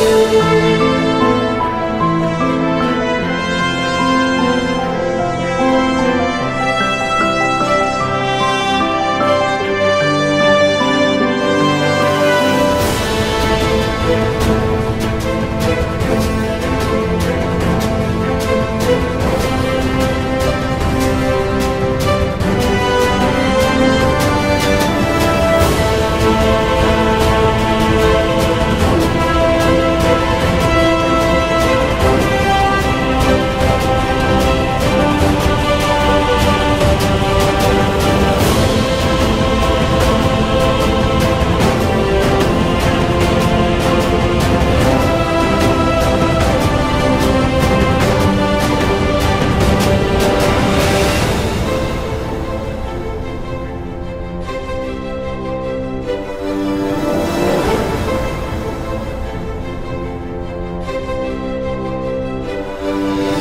そ。Bye.